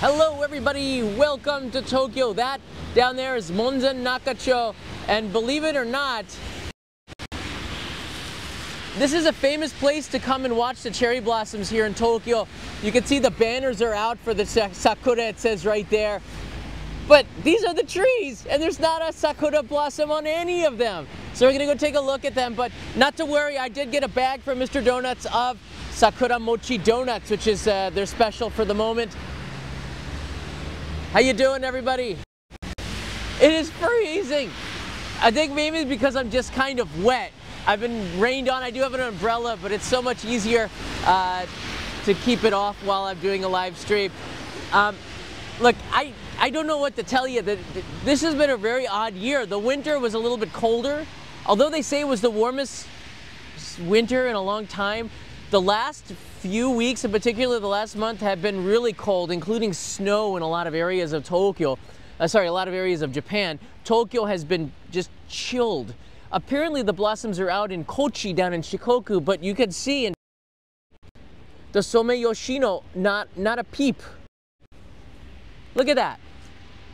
Hello everybody, welcome to Tokyo. That down there is Monzen Nakacho, and believe it or not, this is a famous place to come and watch the cherry blossoms here in Tokyo. You can see the banners are out for the sakura, it says right there. But these are the trees, and there's not a sakura blossom on any of them. So we're gonna go take a look at them, but not to worry, I did get a bag from Mr. Donuts of Sakura Mochi Donuts, which is uh, their special for the moment. How you doing, everybody? It is freezing. I think maybe because I'm just kind of wet. I've been rained on. I do have an umbrella, but it's so much easier uh, to keep it off while I'm doing a live stream. Um, look, I, I don't know what to tell you. That This has been a very odd year. The winter was a little bit colder. Although they say it was the warmest winter in a long time, the last few weeks, in particular the last month, have been really cold, including snow in a lot of areas of Tokyo. Uh, sorry, a lot of areas of Japan. Tokyo has been just chilled. Apparently the blossoms are out in Kochi down in Shikoku, but you can see in the Somei Yoshino, not, not a peep. Look at that.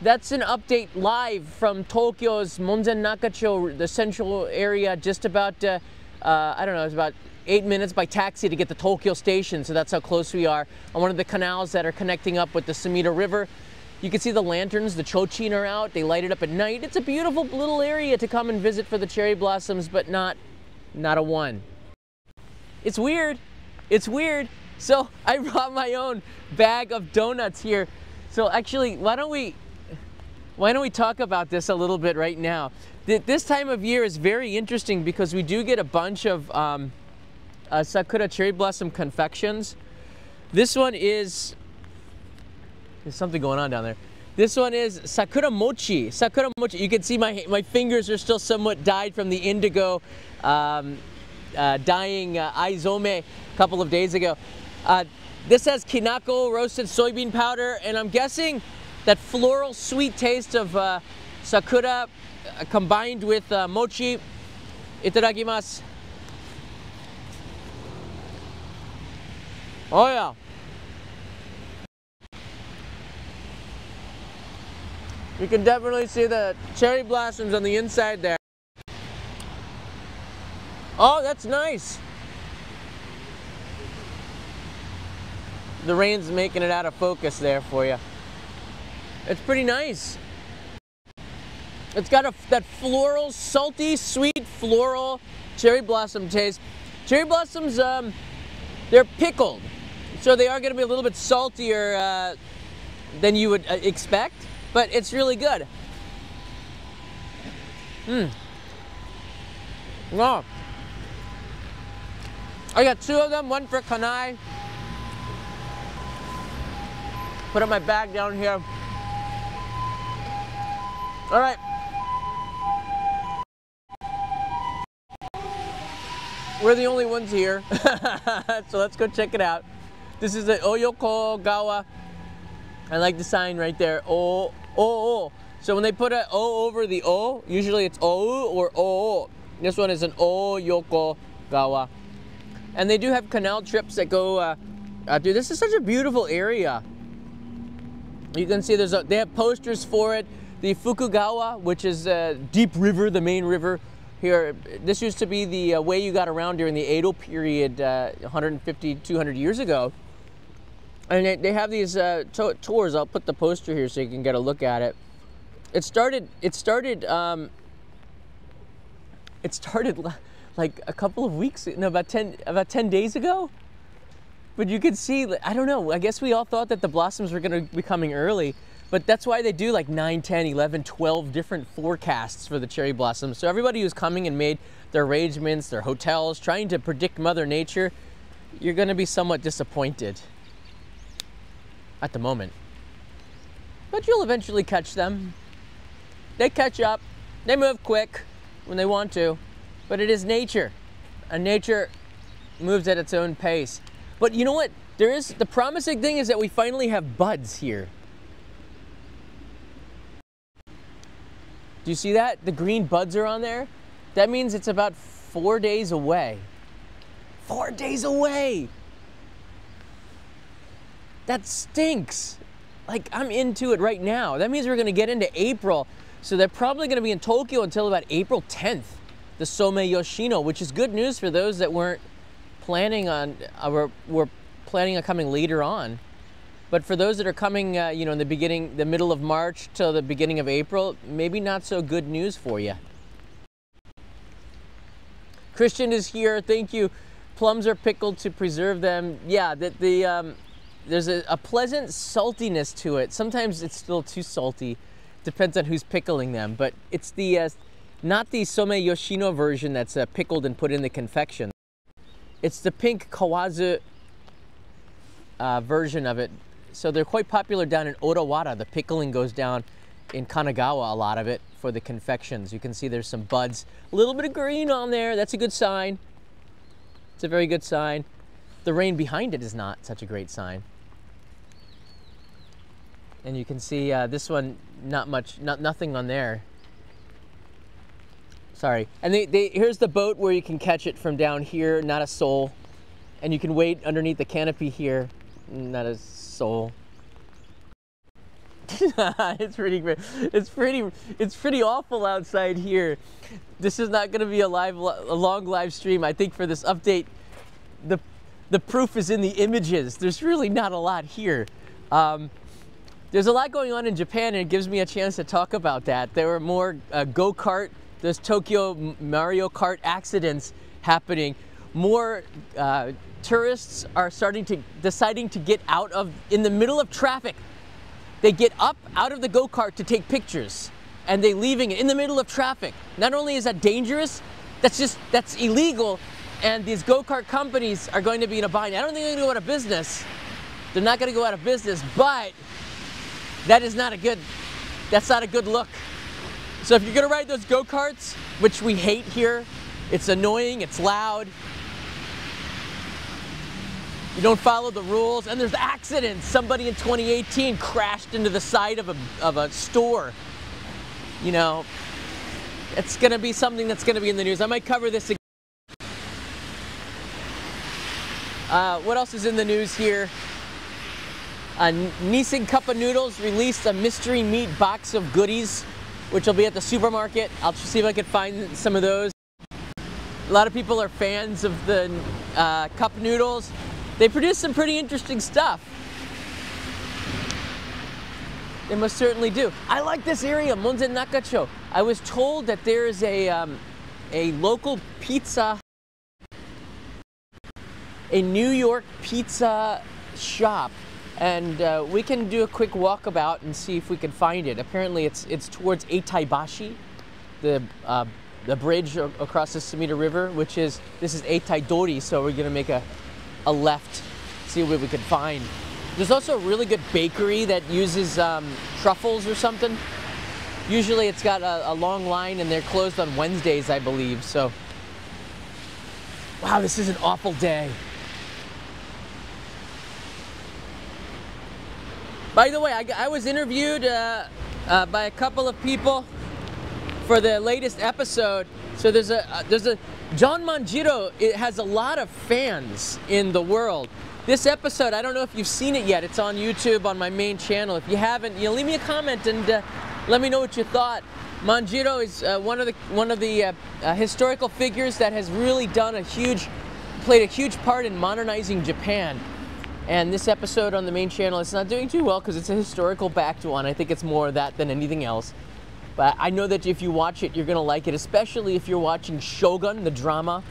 That's an update live from Tokyo's Monzen Nakacho, the central area, just about, uh, uh, I don't know, it's about eight minutes by taxi to get to Tokyo Station, so that's how close we are on one of the canals that are connecting up with the Sumida River. You can see the lanterns, the chochin are out, they light it up at night. It's a beautiful little area to come and visit for the cherry blossoms, but not, not a one. It's weird, it's weird. So I brought my own bag of donuts here. So actually, why don't we, why don't we talk about this a little bit right now? This time of year is very interesting because we do get a bunch of um, uh, Sakura Cherry Blossom Confections. This one is, there's something going on down there. This one is Sakura Mochi. Sakura Mochi, you can see my, my fingers are still somewhat dyed from the indigo um, uh, dyeing uh, Aizome a couple of days ago. Uh, this has kinako, roasted soybean powder, and I'm guessing that floral sweet taste of uh, Sakura uh, combined with uh, mochi. Itadakimasu. Oh yeah. You can definitely see the cherry blossoms on the inside there. Oh, that's nice. The rain's making it out of focus there for you. It's pretty nice. It's got a, that floral, salty, sweet, floral cherry blossom taste. Cherry blossoms, um, they're pickled. So they are going to be a little bit saltier uh, than you would uh, expect, but it's really good. Mmm. Wow. I got two of them, one for Kanai. Put up my bag down here. All right. We're the only ones here, so let's go check it out. This is the Oyoko Gawa. I like the sign right there. O, O, O. So when they put an O over the O, usually it's O or O. This one is an Oyoko Gawa. And they do have canal trips that go, uh, uh, dude, this is such a beautiful area. You can see there's a, they have posters for it. The Fukagawa, which is a deep river, the main river here. This used to be the uh, way you got around during the Edo period uh, 150, 200 years ago. And they, have these uh, to tours. I'll put the poster here so you can get a look at it. It started. It started. Um, it started like a couple of weeks, no, about ten, about ten days ago. But you could see. I don't know. I guess we all thought that the blossoms were going to be coming early, but that's why they do like 9, 10, 11, 12 different forecasts for the cherry blossoms. So everybody who's coming and made their arrangements, their hotels, trying to predict Mother Nature, you're going to be somewhat disappointed at the moment. But you'll eventually catch them. They catch up. They move quick when they want to. But it is nature. And nature moves at its own pace. But you know what? There is the promising thing is that we finally have buds here. Do you see that? The green buds are on there. That means it's about four days away. Four days away! That stinks. like I'm into it right now. That means we're going to get into April. So they're probably going to be in Tokyo until about April 10th, the Somei Yoshino, which is good news for those that weren't planning on, uh, were, were planning on coming later on. But for those that are coming, uh, you know, in the beginning, the middle of March till the beginning of April, maybe not so good news for you. Christian is here. Thank you. Plums are pickled to preserve them. Yeah, that the um, there's a, a, pleasant saltiness to it. Sometimes it's still too salty. Depends on who's pickling them. But it's the uh, not the Somei Yoshino version that's uh, pickled and put in the confection. It's the pink Kawazu uh, version of it. So they're quite popular down in Odawara. The pickling goes down in Kanagawa, a lot of it, for the confections. You can see there's some buds. A little bit of green on there. That's a good sign. It's a very good sign. The rain behind it is not such a great sign. And you can see uh, this one, not much, not nothing on there. Sorry. And they, they, here's the boat where you can catch it from down here, not a soul. And you can wait underneath the canopy here, not a soul. it's pretty. It's pretty. It's pretty awful outside here. This is not going to be a live, a long live stream. I think for this update, the the proof is in the images. There's really not a lot here. Um, there's a lot going on in Japan, and it gives me a chance to talk about that. There were more uh, go kart. There's Tokyo Mario Kart accidents happening. More uh, tourists are starting to deciding to get out of in the middle of traffic. They get up out of the go-kart to take pictures and they leaving it in the middle of traffic. Not only is that dangerous, that's just that's illegal and these go-kart companies are going to be in a bind. I don't think they're going to go out of business. They're not going to go out of business, but that is not a good that's not a good look. So if you're to ride those go-karts, which we hate here, it's annoying, it's loud, you don't follow the rules, and there's accidents. Somebody in 2018 crashed into the side of a, of a store. You know, it's to be something that's to be in the news. I might cover this again. Uh, what else is in the news here? Uh, Nissin Cup of Noodles released a mystery meat box of goodies, which will be at the supermarket. I'll see if I can find some of those. A lot of people are fans of the uh, cup noodles. They produce some pretty interesting stuff. They most certainly do. I like this area, Monzen Nakacho. I was told that there is a, um, a local pizza, a New York pizza shop, and uh, we can do a quick walkabout and see if we can find it. Apparently it's, it's towards Eitaibashi, the, uh, the bridge across the Sumida River, which is, this is Eitaidori, so we're gonna make a, a left, see what we can find. There's also a really good bakery that uses um, truffles or something. Usually it's got a, a, long line and they're closed on Wednesdays, I believe. So, wow, this is an awful day. By the way, I, I was interviewed uh, uh, by a couple of people for the latest episode. So there's a uh, there's a John Manjiro it has a lot of fans in the world. This episode, I don't know if you've seen it yet. It's on YouTube on my main channel. If you haven't, you know, leave me a comment and uh, let me know what you thought. Manjiro is uh, one of the one of the uh, historical figures that has really done a huge, played a huge part in modernizing Japan. And this episode on the main channel, it's not doing too well because it's a historical backed one. I think it's more of that than anything else. But I know that if you watch it, you're going to like it, especially if you're watching Shogun, the drama,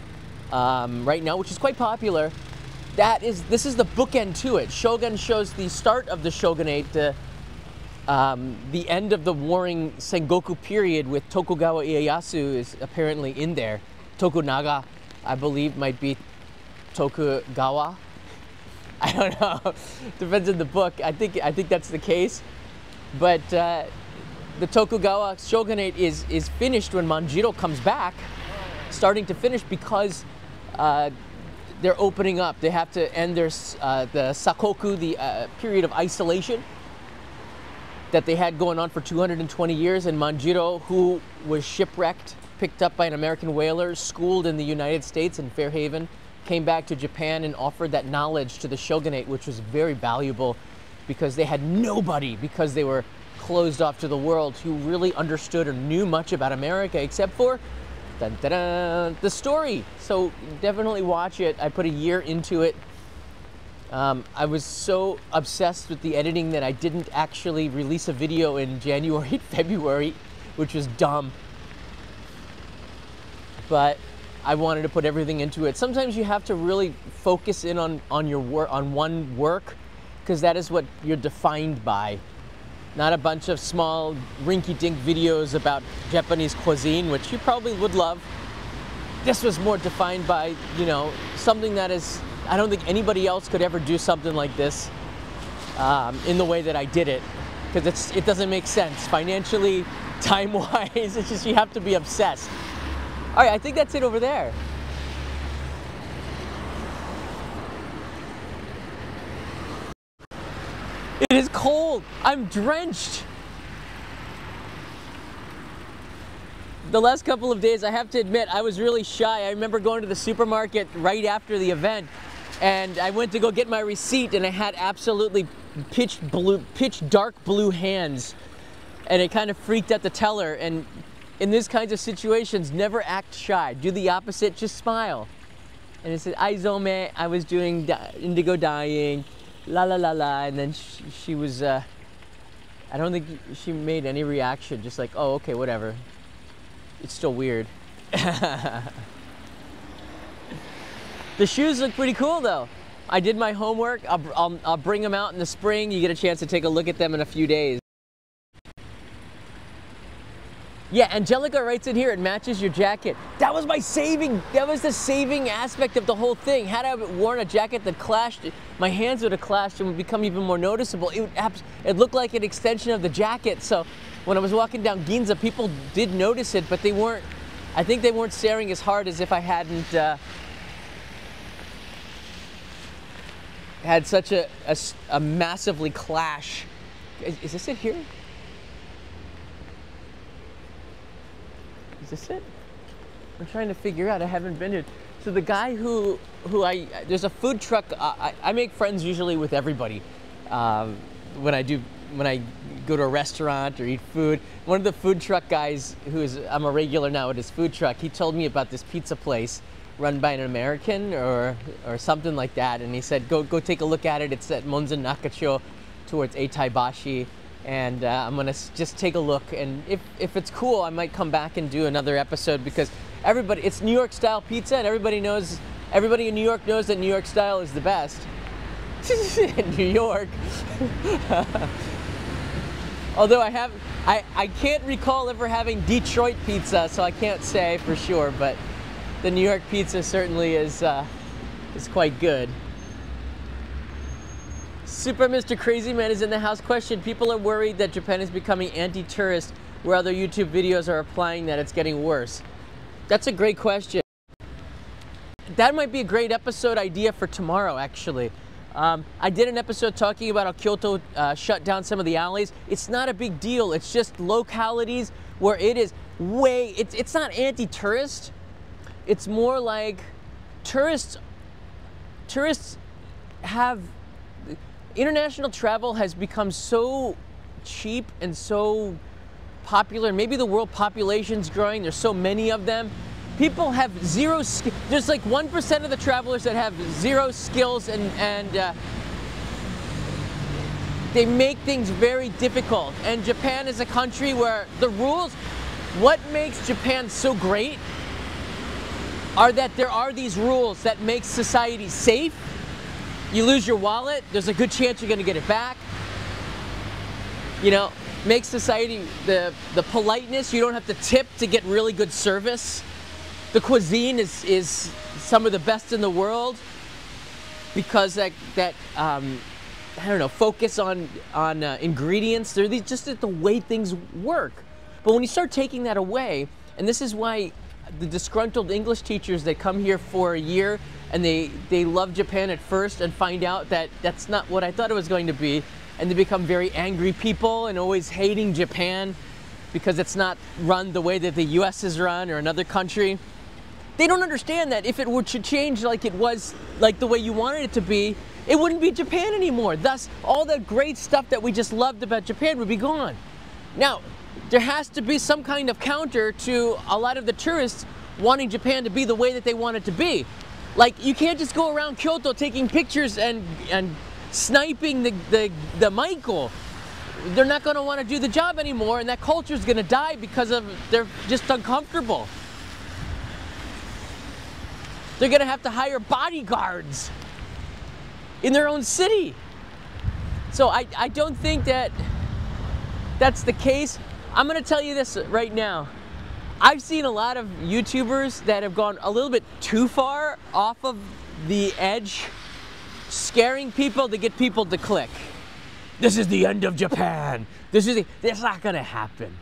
um, right now, which is quite popular. That is, this is the bookend to it. Shogun shows the start of the shogunate, the, um, the end of the warring Sengoku period with Tokugawa Ieyasu is apparently in there. Tokunaga, I believe, might be Tokugawa. I don't know. Depends on the book. I think I think that's the case. But uh, the Tokugawa shogunate is, is finished when Manjiro comes back, starting to finish because uh, they're opening up. They have to end their uh, the sakoku, the uh, period of isolation that they had going on for 220 years. And Manjiro, who was shipwrecked, picked up by an American whaler, schooled in the United States in Fairhaven, came back to Japan and offered that knowledge to the shogunate, which was very valuable because they had nobody because they were closed off to the world who really understood or knew much about America except for dun, dun, dun, the story. So definitely watch it. I put a year into it. Um, I was so obsessed with the editing that I didn't actually release a video in January February, which was dumb. But I wanted to put everything into it. Sometimes you have to really focus in on, on your work on one work because that is what you're defined by. Not a bunch of small rinky-dink videos about Japanese cuisine, which you probably would love. This was more defined by, you know, something that is, I don't think anybody else could ever do something like this um, in the way that I did it. Because it's it doesn't make sense financially, time-wise, it's just you have to be obsessed. All right, I think that's it over there. It is cold. I'm drenched. The last couple of days, I have to admit, I was really shy. I remember going to the supermarket right after the event and I went to go get my receipt and I had absolutely pitch blue, pitch dark blue hands and it kind of freaked out the teller and in these kinds of situations, never act shy. Do the opposite, just smile. And it said, Aizome, I was doing indigo dyeing, la la la la. And then she, she was, uh, I don't think she made any reaction, just like, oh, okay, whatever. It's still weird. the shoes look pretty cool though. I did my homework. I'll, I'll, I'll bring them out in the spring. You get a chance to take a look at them in a few days. Yeah, Angelica writes in here, it matches your jacket. That was my saving, that was the saving aspect of the whole thing. Had I worn a jacket that clashed, my hands would have clashed and would become even more noticeable. It, would, it looked like an extension of the jacket. So when I was walking down Ginza, people did notice it, but they weren't, I think they weren't staring as hard as if I hadn't uh, had such a, a, a massively clash. Is, is this it here? Is this it? I'm trying to figure out. I haven't been here. So the guy who who I there's a food truck. I, I make friends usually with everybody um, when I do when I go to a restaurant or eat food. One of the food truck guys who is I'm a regular now at his food truck. He told me about this pizza place run by an American or or something like that, and he said go go take a look at it. It's at Monzen Nakacho towards Eitaibashi and uh, I'm gonna just take a look. And if, if it's cool, I might come back and do another episode because everybody, it's New York style pizza, and everybody knows, everybody in New York knows that New York style is the best. New York. Although I have, I, I can't recall ever having Detroit pizza, so I can't say for sure, but the New York pizza certainly is, uh, is quite good. Super Mr. Crazy Man is in the house. Question, people are worried that Japan is becoming anti-tourist where other YouTube videos are applying that it's getting worse. That's a great question. That might be a great episode idea for tomorrow, actually. Um, I did an episode talking about how Kyoto uh, shut down some of the alleys. It's not a big deal. It's just localities where it is way, it's, it's not anti-tourist. It's more like tourists, tourists have international travel has become so cheap and so popular. Maybe the world population's growing. There's so many of them. People have zero. There's like one percent of the travelers that have zero skills, and and uh, they make things very difficult. And Japan is a country where the rules. What makes Japan so great are that there are these rules that make society safe you lose your wallet, there's a good chance you're going to get it back. You know, make society the the politeness. You don't have to tip to get really good service. The cuisine is is some of the best in the world because that that um, I don't know focus on on uh, ingredients. They're these, just the way things work. But when you start taking that away, and this is why the disgruntled English teachers that come here for a year and they, they love Japan at first and find out that that's not what I thought it was going to be. And they become very angry people and always hating Japan because it's not run the way that the US is run or another country. they don't understand that if it were to change like it was, like the way you wanted it to be, it wouldn't be Japan anymore. Thus, all the great stuff that we just loved about Japan would be gone. Now, there has to be some kind of counter to a lot of the tourists wanting Japan to be the way that they want it to be. Like, you can't just go around Kyoto taking pictures and, and sniping the, the, the maiko. They're not going to want to do the job anymore, and that culture is going to die because of they're just uncomfortable. They're going to have to hire bodyguards in their own city. So I, I don't think that that's the case. I'm going to tell you this right now. I've seen a lot of YouTubers that have gone a little bit too far off of the edge, scaring people to get people to click. This is the end of Japan. This is the, not to happen.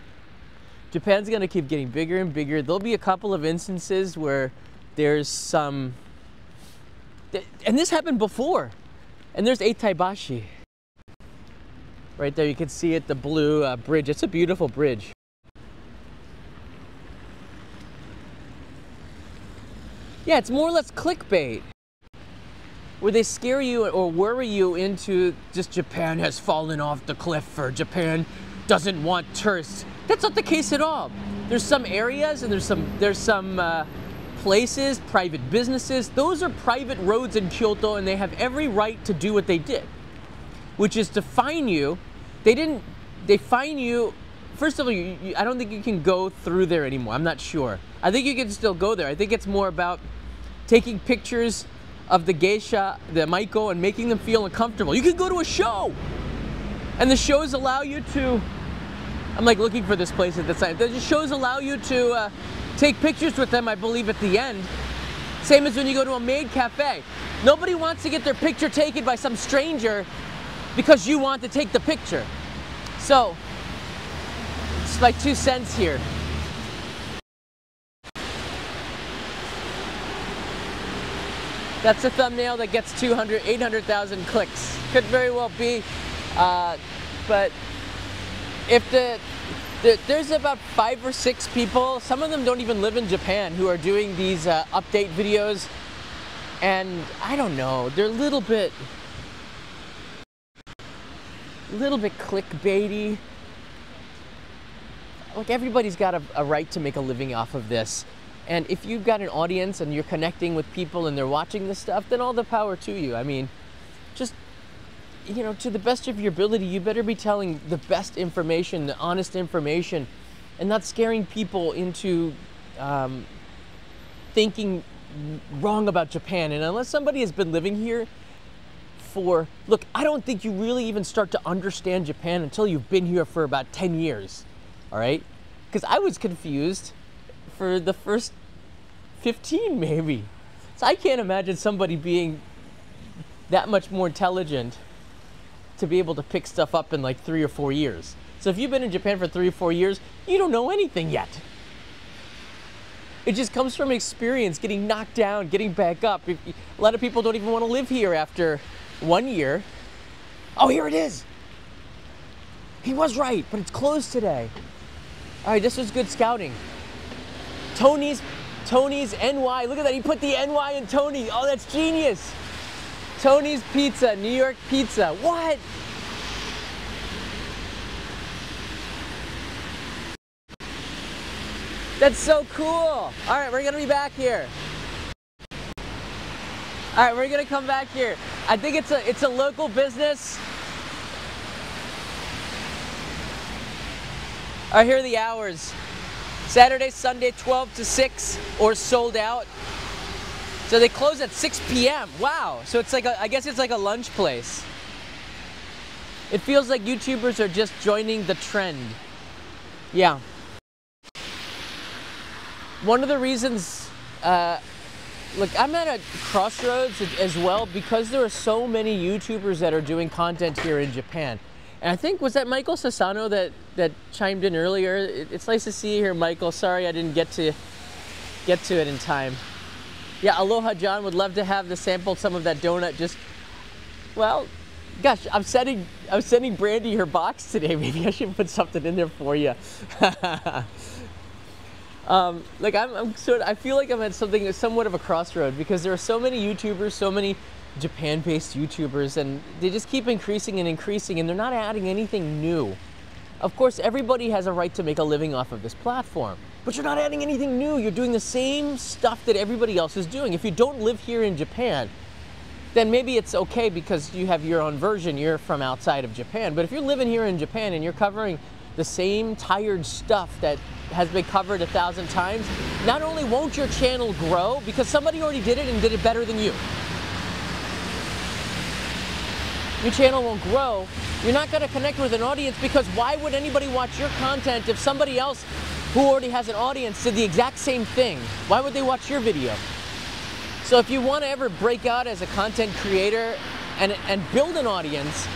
Japan's to keep getting bigger and bigger. There'll be a couple of instances where there's some, and this happened before. And there's Eitaibashi. Right there, you can see it, the blue uh, bridge. It's a beautiful bridge. Yeah, it's more or less clickbait. Where they scare you or worry you into just Japan has fallen off the cliff or Japan doesn't want tourists. That's not the case at all. There's some areas and there's some there's some uh, places, private businesses, those are private roads in Kyoto and they have every right to do what they did, which is to fine you. They didn't, they fine you. First of all, you, you, I don't think you can go through there anymore. I'm not sure. I think you can still go there. I think it's more about taking pictures of the geisha, the maiko, and making them feel uncomfortable. You can go to a show, and the shows allow you to. I'm like looking for this place at the time. The shows allow you to uh, take pictures with them, I believe, at the end. Same as when you go to a maid cafe. Nobody wants to get their picture taken by some stranger because you want to take the picture. So, like two cents here. That's a thumbnail that gets 200, 800,000 clicks. Could very well be, uh, but if the there's about five or six people, some of them don't even live in Japan, who are doing these uh, update videos. And I don't know, they're a little bit, a little bit clickbaity. Like everybody's got a, a right to make a living off of this. And if you've got an audience and you're connecting with people and they're watching this stuff, then all the power to you. I mean, just you know, to the best of your ability, you better be telling the best information, the honest information, and not scaring people into um, thinking wrong about Japan. And unless somebody has been living here for, look, I don't think you really even start to understand Japan until you've been here for about 10 years, all right? Because I was confused for the first 15 maybe. So I can't imagine somebody being that much more intelligent to be able to pick stuff up in like three or four years. So if you've been in Japan for three or four years, you don't know anything yet. It just comes from experience, getting knocked down, getting back up. A lot of people don't even want to live here after one year. Oh, here it is. He was right, but it's closed today. All right, this was good scouting. Tony's, Tony's NY. Look at that. He put the NY in Tony. Oh, that's genius. Tony's Pizza, New York Pizza. What? That's so cool. All right, we're gonna be back here. All right, we're gonna come back here. I think it's a it's a local business. Here are the hours. Saturday, Sunday, 12 to 6, or sold out. So they close at 6 p.m. Wow. So it's like a, I guess it's like a lunch place. It feels like YouTubers are just joining the trend. Yeah. One of the reasons, uh, look, I'm at a crossroads as well because there are so many YouTubers that are doing content here in Japan. And I think, was that Michael Sasano that, that chimed in earlier? It's nice to see you here, Michael. Sorry I didn't get to get to it in time. Yeah, Aloha John would love to have the sample some of that donut. Just, well, gosh, I'm sending I'm sending Brandy her box today. Maybe I should put something in there for you. Um, like I'm, I'm sort of, I feel like I'm at something somewhat of a crossroad because there are so many YouTubers, so many Japan-based YouTubers, and they just keep increasing and increasing, and they're not adding anything new. Of course, everybody has a right to make a living off of this platform, but you're not adding anything new. You're doing the same stuff that everybody else is doing. If you don't live here in Japan, then maybe it's okay because you have your own version, you're from outside of Japan. But if you're living here in Japan and you're covering the same tired stuff that has been covered a thousand times, not only won't your channel grow because somebody already did it and did it better than you. Your channel won't grow. You're not going to connect with an audience because why would anybody watch your content if somebody else who already has an audience did the exact same thing? Why would they watch your video? So if you want to ever break out as a content creator and, and build an audience,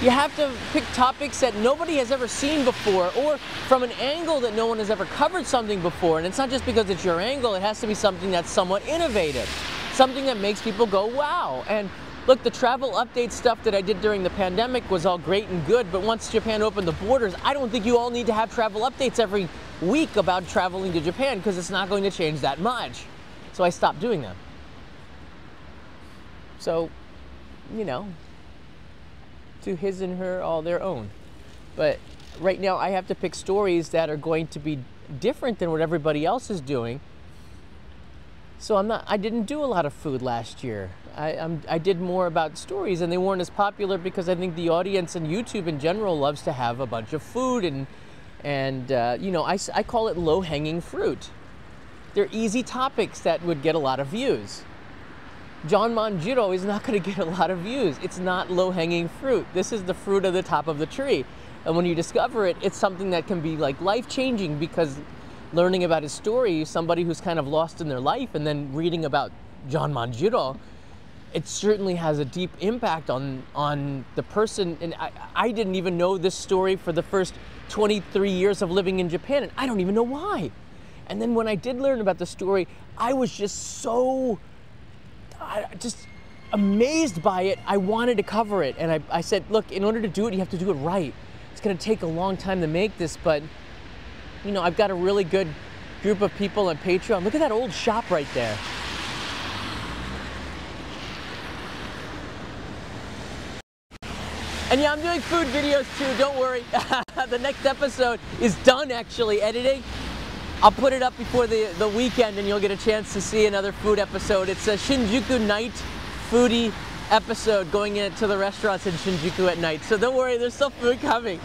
you have to pick topics that nobody has ever seen before or from an angle that no one has ever covered something before. And it's not just because it's your angle, it has to be something that's somewhat innovative, something that makes people go, wow. And look, the travel update stuff that I did during the pandemic was all great and good, but once Japan opened the borders, I don't think you all need to have travel updates every week about traveling to Japan because it's not going to change that much. So I stopped doing them. So, you know, to his and her all their own. But right now I have to pick stories that are going to be different than what everybody else is doing. So I'm not I didn't do a lot of food last year. I, I'm, I did more about stories and they weren't as popular because I think the audience and YouTube in general loves to have a bunch of food and and uh, you know I, I call it low-hanging fruit. They're easy topics that would get a lot of views. John Manjiro is not going to get a lot of views. It's not low-hanging fruit. This is the fruit of the top of the tree. And when you discover it, it's something that can be like life-changing because learning about his story, somebody who's kind of lost in their life and then reading about John Manjiro, it certainly has a deep impact on on the person. And I, I didn't even know this story for the first 23 years of living in Japan, and I don't even know why. And then when I did learn about the story, I was just so I just amazed by it. I wanted to cover it. And I, I said, look, in order to do it, you have to do it right. It's going to take a long time to make this, but, you know, I've got a really good group of people on Patreon. Look at that old shop right there. And yeah, I'm doing food videos too, don't worry. the next episode is done actually editing. I'll put it up before the, the weekend and you'll get a chance to see another food episode. It's a Shinjuku night foodie episode going into the restaurants in Shinjuku at night. So don't worry, there's still food coming.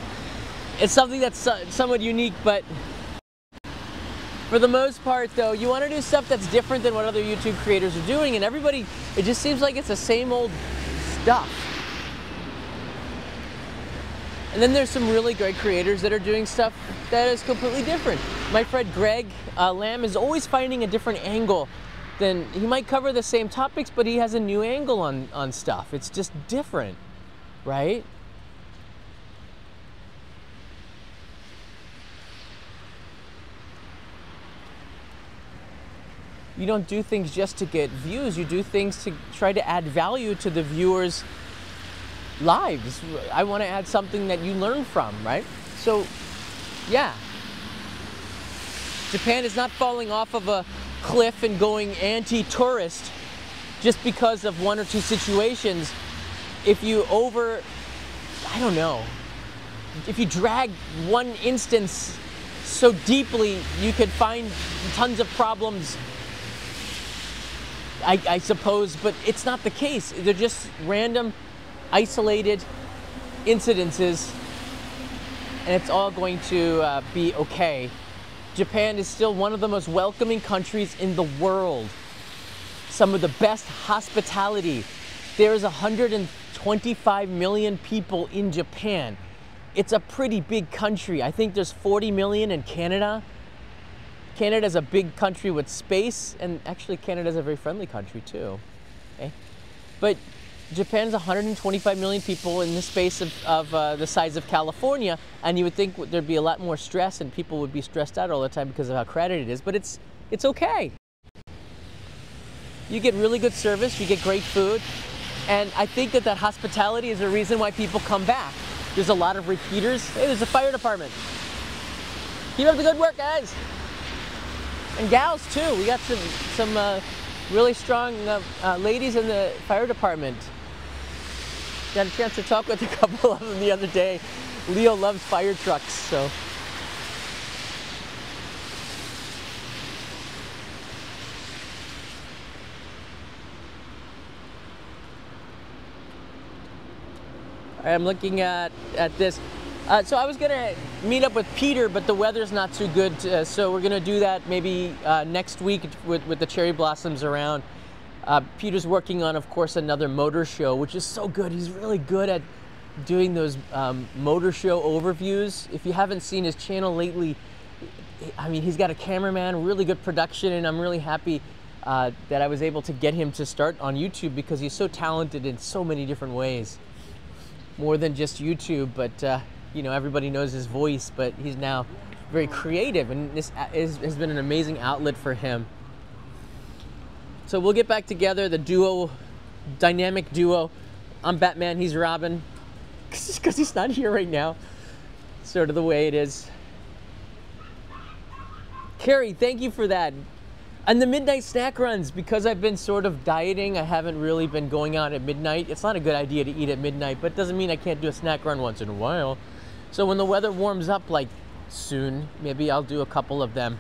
It's something that's somewhat unique, but for the most part though, you want to do stuff that's different than what other YouTube creators are doing and everybody, it just seems like it's the same old stuff. And then there's some really great creators that are doing stuff that is completely different. My friend Greg uh, Lam is always finding a different angle than, he might cover the same topics, but he has a new angle on, on stuff. It's just different, right? You don't do things just to get views. You do things to try to add value to the viewers' lives. I want to add something that you learn from, right? So, yeah. Japan is not falling off of a cliff and going anti-tourist just because of one or two situations. If you over, I don't know, if you drag one instance so deeply, you could find tons of problems I, I, suppose, but it's not the case. They're just random isolated incidences and it's all going to uh, be okay. Japan is still one of the most welcoming countries in the world. Some of the best hospitality. There's 125 million people in Japan. It's a pretty big country. I think there's 40 million in Canada. Canada's a big country with space, and actually Canada's a very friendly country too. Okay? But Japan's 125 million people in the space of, of uh, the size of California, and you would think there'd be a lot more stress and people would be stressed out all the time because of how crowded it is, but it's, it's okay. You get really good service, you get great food, and I think that that hospitality is the reason why people come back. There's a lot of repeaters. Hey, there's a fire department. Keep up the good work, guys. And gals too. We got some some uh, really strong uh, uh, ladies in the fire department. Got a chance to talk with a couple of them the other day. Leo loves fire trucks, so. I'm looking at, at this. Uh, so I was gonna meet up with Peter, but the weather's not too good, uh, so we're gonna do that maybe uh, next week with, with the cherry blossoms around. Uh, Peter's working on, of course, another motor show, which is so good. He's really good at doing those um, motor show overviews. If you haven't seen his channel lately, I mean, he's got a cameraman, really good production, and I'm really happy uh, that I was able to get him to start on YouTube because he's so talented in so many different ways. More than just YouTube, but uh, you know, everybody knows his voice, but he's now very creative, and this is, has been an amazing outlet for him. So we'll get back together, the duo, dynamic duo. I'm Batman, he's Robin, because he's not here right now. Sort of the way it is. Carrie, thank you for that. And the midnight snack runs, because I've been sort of dieting, I haven't really been going out at midnight. It's not a good idea to eat at midnight, but it doesn't mean I can't do a snack run once in a while. So when the weather warms up, like soon, maybe I'll do a couple of them.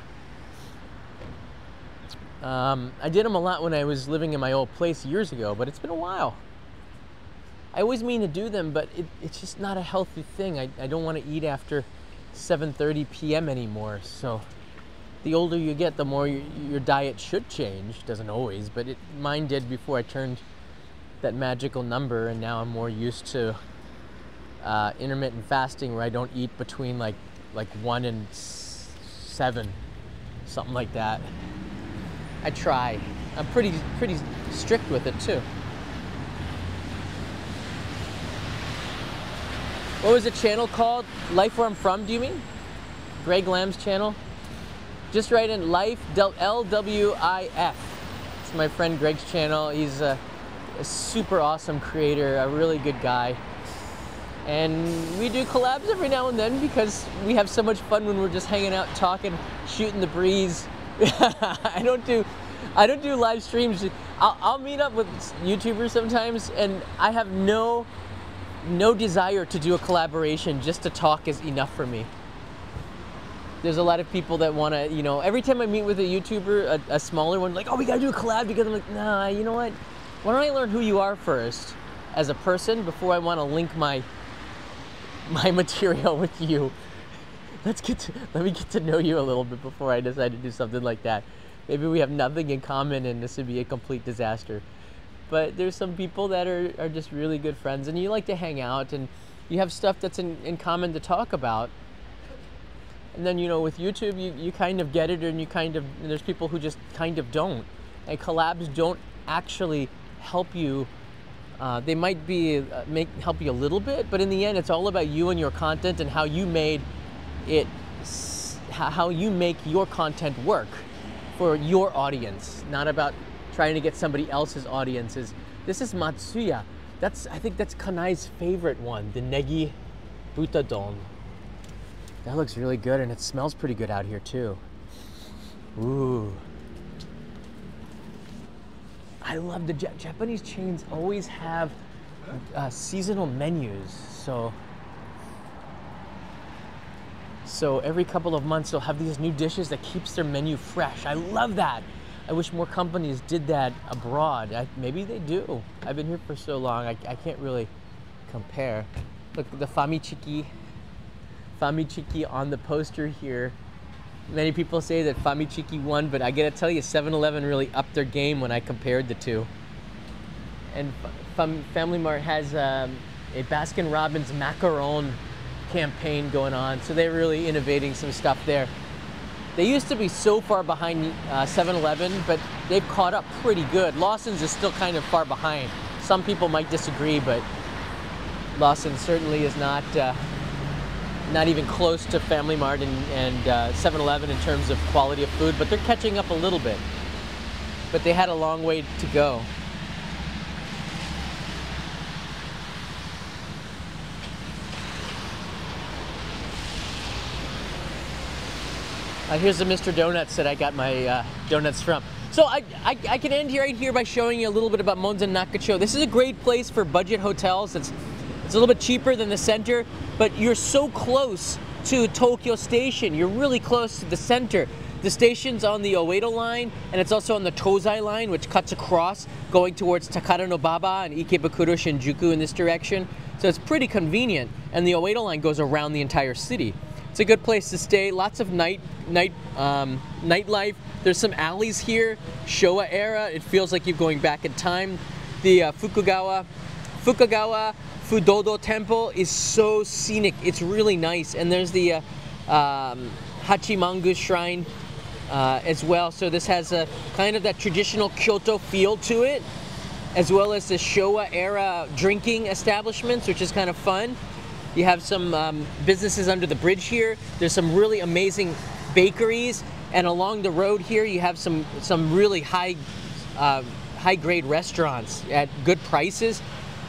Um, I did them a lot when I was living in my old place years ago, but it's been a while. I always mean to do them, but it, it's just not a healthy thing. I, I don't want to eat after 7:30 p.m. anymore. So the older you get, the more your, your diet should change. Doesn't always, but it, mine did before I turned that magical number, and now I'm more used to uh, intermittent fasting where I don't eat between like like one and seven, something like that. I try. I'm pretty pretty strict with it too. What was the channel called? Life Where I'm From, do you mean? Greg Lam's channel? Just write in Life, L-W-I-F. It's my friend Greg's channel. He's a, a super awesome creator, a really good guy. And we do collabs every now and then because we have so much fun when we're just hanging out, talking, shooting the breeze. I don't do, I don't do live streams. I'll, I'll meet up with YouTubers sometimes, and I have no, no desire to do a collaboration. Just to talk is enough for me. There's a lot of people that want to, you know, every time I meet with a YouTuber, a, a smaller one, like, oh, we gotta do a collab because I'm like, nah, you know what? Why don't I learn who you are first as a person before I want to link my my material with you. Let's get to, let me get to know you a little bit before I decide to do something like that. Maybe we have nothing in common and this would be a complete disaster. But there's some people that are, are just really good friends and you like to hang out and you have stuff that's in, in common to talk about. And then, you know, with YouTube, you, you kind of get it and you kind of, there's people who just kind of don't. And collabs don't actually help you uh, they might be uh, make help you a little bit, but in the end, it's all about you and your content and how you made it, how you make your content work for your audience, not about trying to get somebody else's audiences. This is Matsuya. That's I think that's Kanai's favorite one, the negi butadon. That looks really good, and it smells pretty good out here too. Ooh. I love the Japanese chains always have uh, seasonal menus. So, so every couple of months they'll have these new dishes that keeps their menu fresh. I love that. I wish more companies did that abroad. I, maybe they do. I've been here for so long, I, I can't really compare. Look, the Famichiki, Famichiki on the poster here Many people say that Famichiki won, but I gotta tell you, 7-Eleven really upped their game when I compared the two. And Fam Family Mart has um, a Baskin Robbins macaron campaign going on, so they're really innovating some stuff there. They used to be so far behind 7-Eleven, uh, but they've caught up pretty good. Lawson's is still kind of far behind. Some people might disagree, but Lawson certainly is not uh, not even close to Family Mart and, and uh, 7-Eleven in terms of quality of food, but they're catching up a little bit. But they had a long way to go. Uh, here's the Mr. Donuts that I got my uh, donuts from. So I, I, I, can end here right here by showing you a little bit about Monzen Nakacho. This is a great place for budget hotels. It's, it's a little bit cheaper than the center, but you're so close to Tokyo Station. You're really close to the center. The station's on the Oedo line, and it's also on the Tozai line, which cuts across, going towards Takadanobaba and Ikebukuro Shinjuku in this direction. So it's pretty convenient, and the Oedo line goes around the entire city. It's a good place to stay. Lots of night night um, nightlife. There's some alleys here, Showa era. It feels like you're going back in time. The uh, Fukagawa Fukagawa Fudodo Temple is so scenic. It's really nice, and there's the uh, um, Hachimangu Shrine uh, as well. So this has a kind of that traditional Kyoto feel to it, as well as the Showa era drinking establishments, which is kind of fun. You have some um, businesses under the bridge here. There's some really amazing bakeries, and along the road here, you have some some really high uh, high grade restaurants at good prices.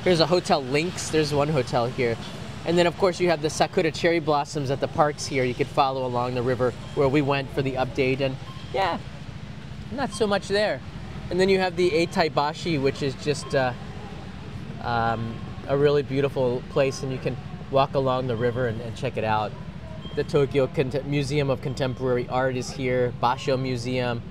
Here's a hotel Links. There's one hotel here. And then of course you have the Sakura cherry blossoms at the parks here. You could follow along the river where we went for the update and yeah, not so much there. And then you have the Eitaibashi, which is just uh, um, a really beautiful place and you can walk along the river and, and check it out. The Tokyo Museum of Contemporary Art is here, Basho Museum,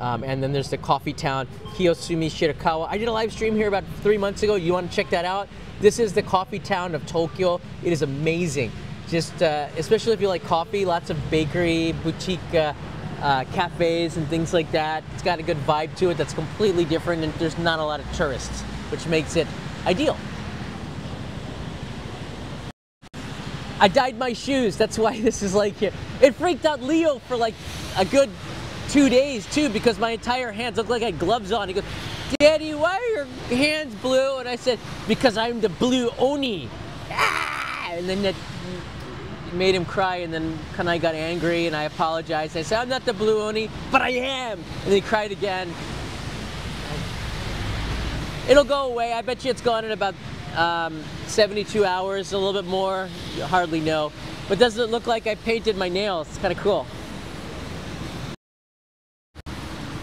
um, and then there's the coffee town, Kiyosumi Shirakawa. I did a live stream here about three months ago. You want to check that out? This is the coffee town of Tokyo. It is amazing. Just, uh, especially if you like coffee, lots of bakery, boutique uh, uh, cafes and things like that. It's got a good vibe to it that's completely different and there's not a lot of tourists, which makes it ideal. I dyed my shoes. That's why this is like here. It freaked out Leo for like a good two days too because my entire hands look like I had gloves on. He goes, Daddy, why are your hands blue? And I said, because I'm the blue Oni. Ah! And then that made him cry and then Kanai got angry and I apologized. I said, I'm not the blue Oni, but I am. And he cried again. It'll go away. I bet you it's gone in about um, 72 hours, a little bit more, you hardly know. But doesn't it look like I painted my nails? It's kind of cool.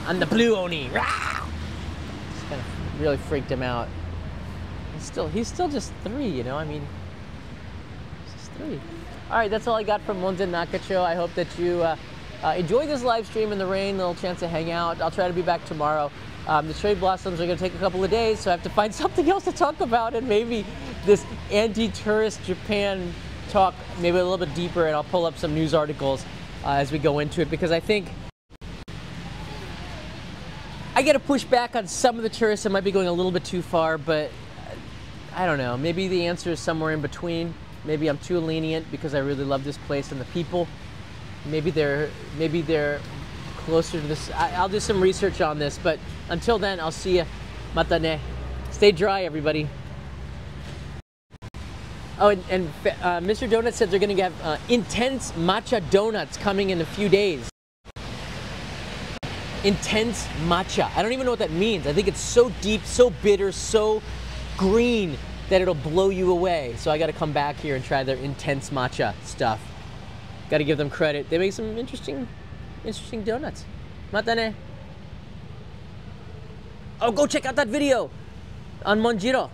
I'm the blue Oni. It's kind of really freaked him out. He's still, he's still just three, you know. I mean, just three. All right, that's all I got from Monzen Nakacho. I hope that you uh, uh, enjoy this live stream in the rain, little chance to hang out. I'll try to be back tomorrow. Um, the cherry blossoms are going to take a couple of days, so I have to find something else to talk about, and maybe this anti-tourist Japan talk maybe a little bit deeper, and I'll pull up some news articles uh, as we go into it because I think I get to push back on some of the tourists that might be going a little bit too far, but I don't know. Maybe the answer is somewhere in between. Maybe I'm too lenient because I really love this place and the people. Maybe they're maybe they're closer to this. I, will do some research on this, but until then, I'll see you. Matane. Stay dry, everybody. Oh, and, and uh, Mr. Donut said they're going to get uh, intense matcha donuts coming in a few days. Intense matcha. I don't even know what that means. I think it's so deep, so bitter, so green that it'll blow you away. So I got to come back here and try their intense matcha stuff. Got to give them credit. They make some interesting interesting donuts. Matane. Oh, go check out that video on Monjiro.